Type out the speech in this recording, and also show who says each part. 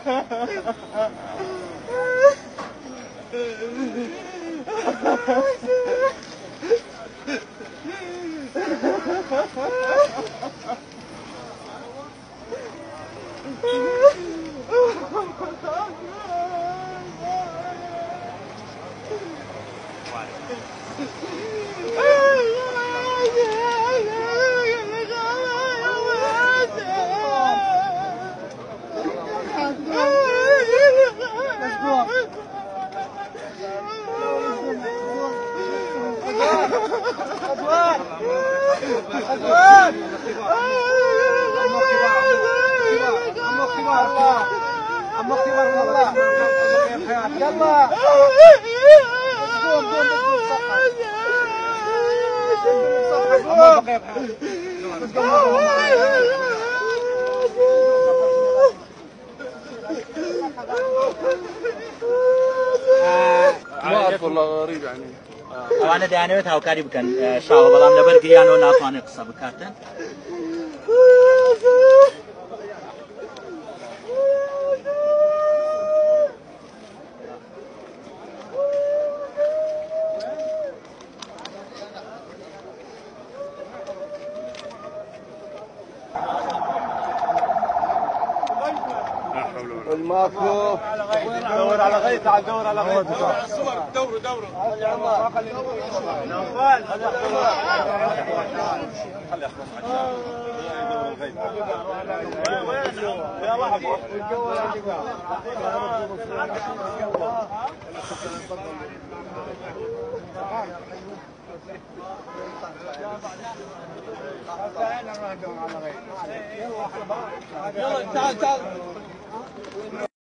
Speaker 1: Ha ha ha ha! Oh, عمو اختبار من الله يلا قوم قوم عمو بقي
Speaker 2: ما اعرف والله غريب يعني
Speaker 3: ئەوانە دەیانەوێت هاوکاری بکەن شاوە بەڵام لەبەر گریانەوە ناتوانێت قسە بکاتن
Speaker 1: الماكو.
Speaker 4: دور على غيث تعال دور على غيث. دوروا دوروا. نوفل خلي يا واحد. يلا تعال تعال.